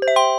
you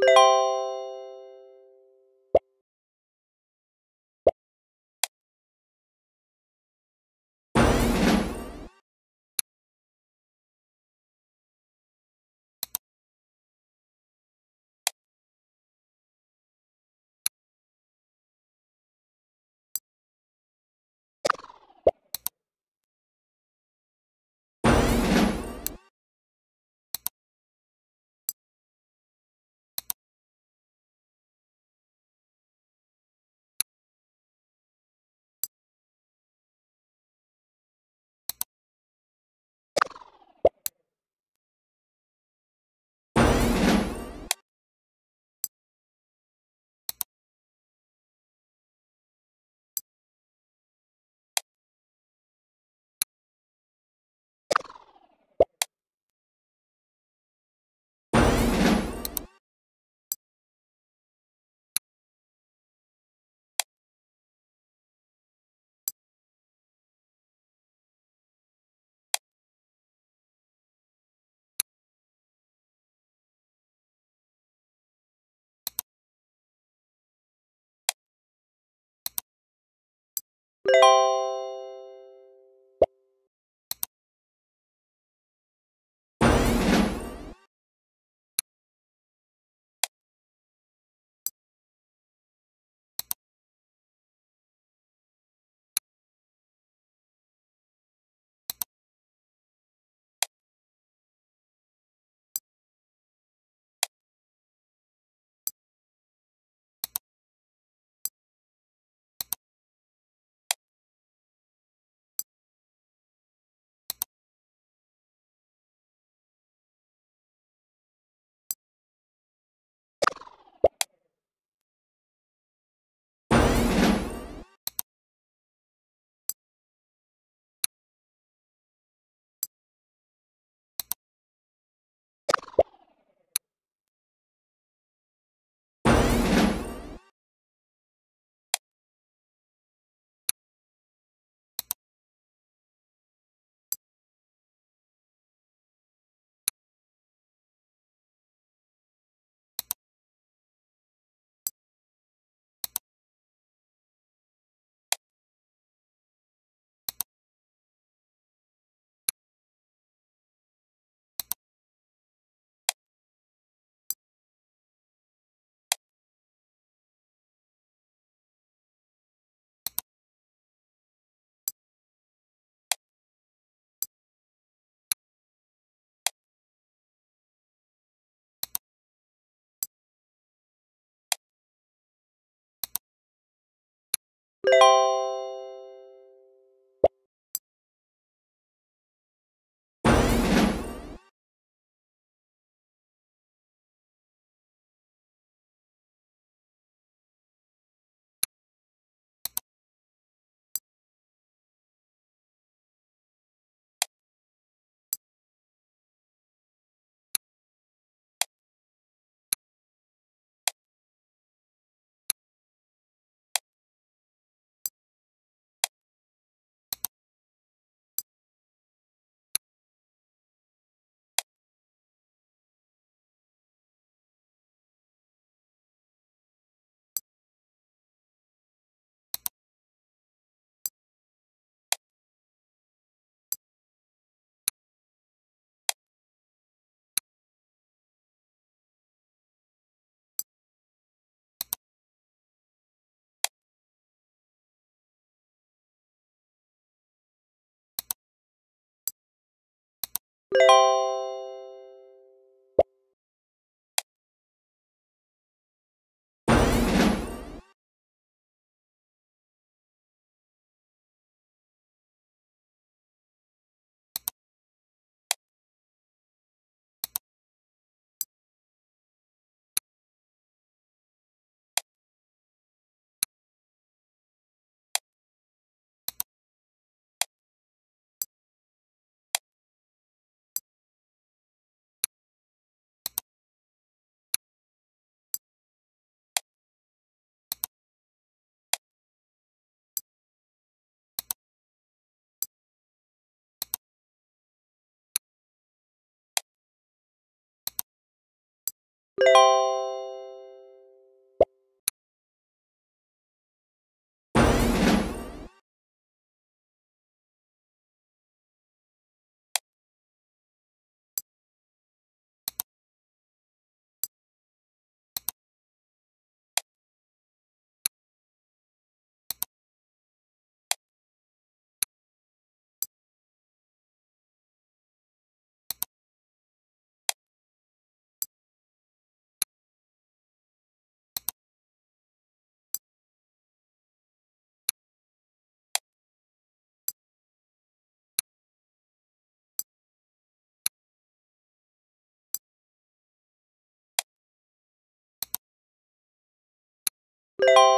you you you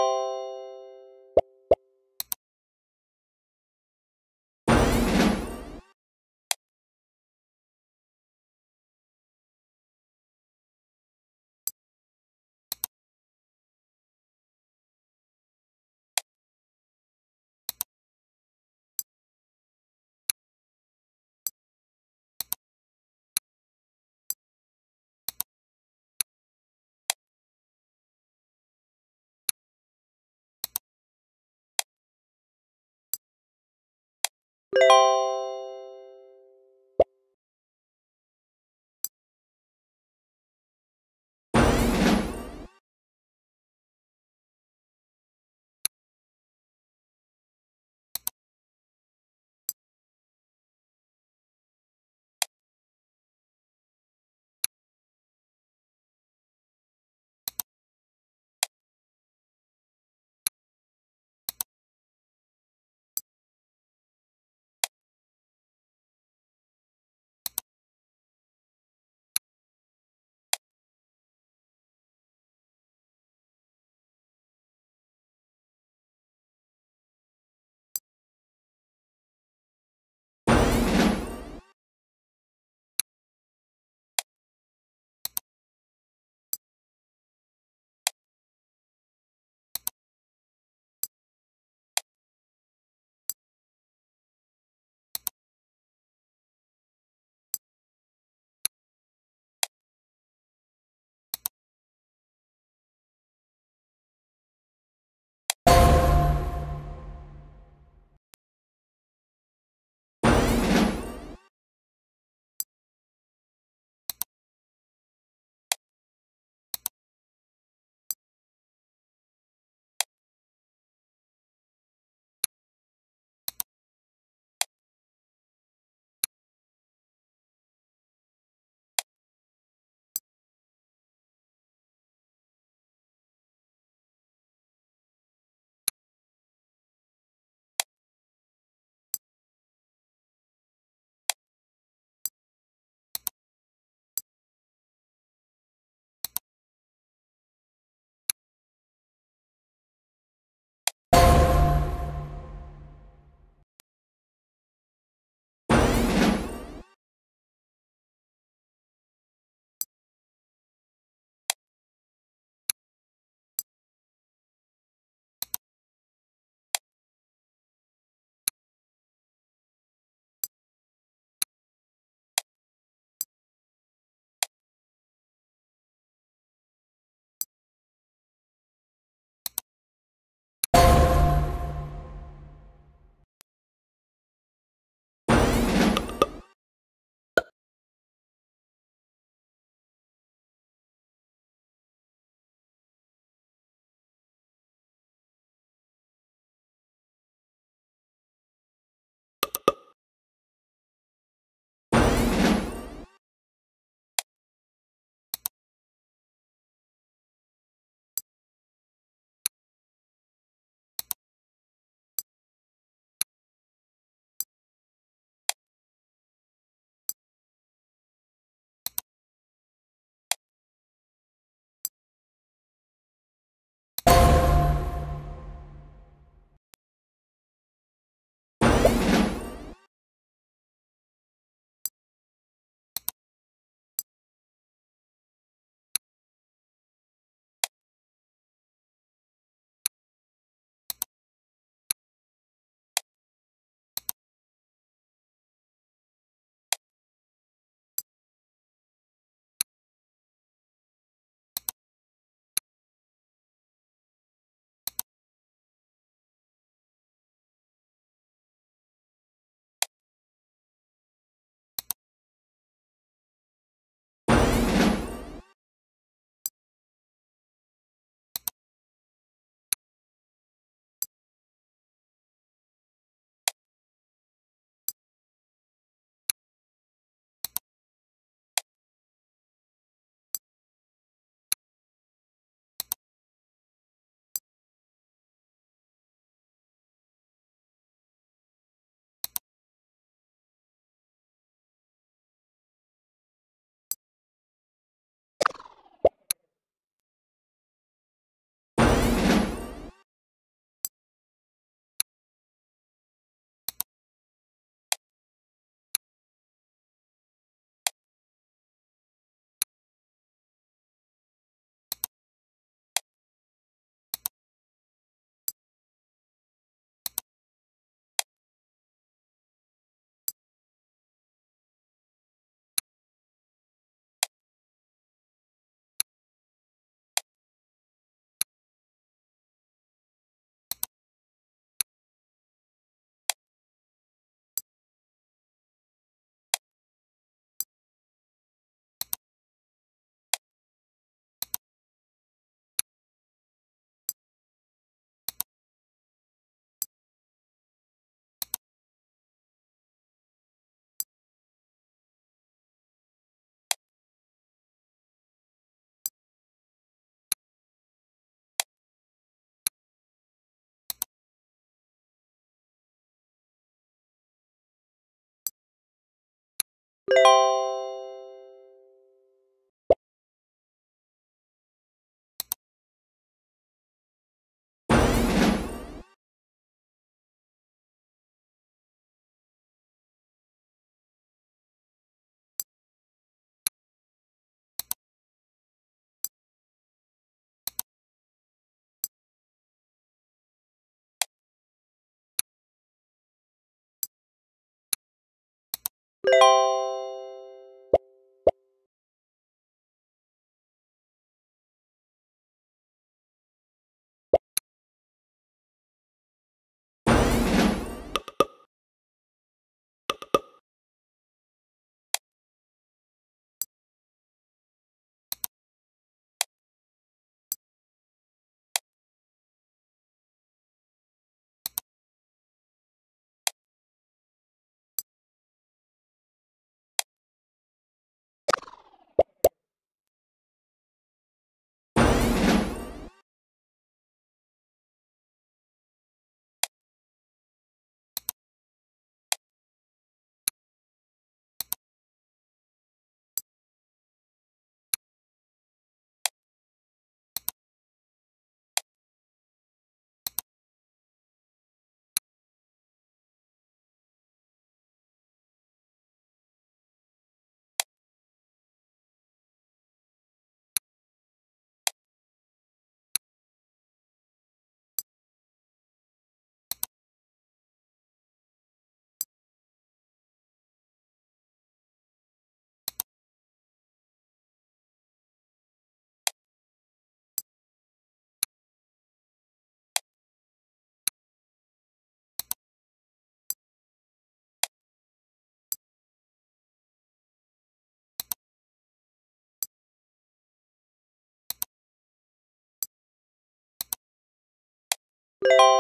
you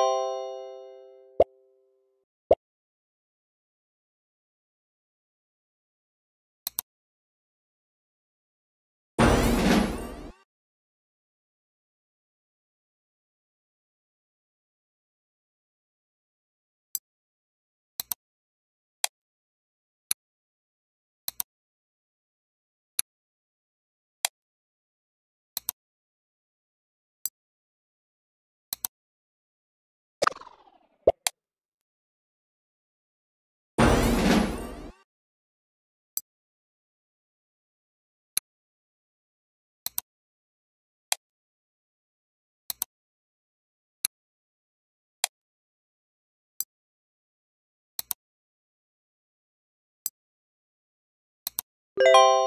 you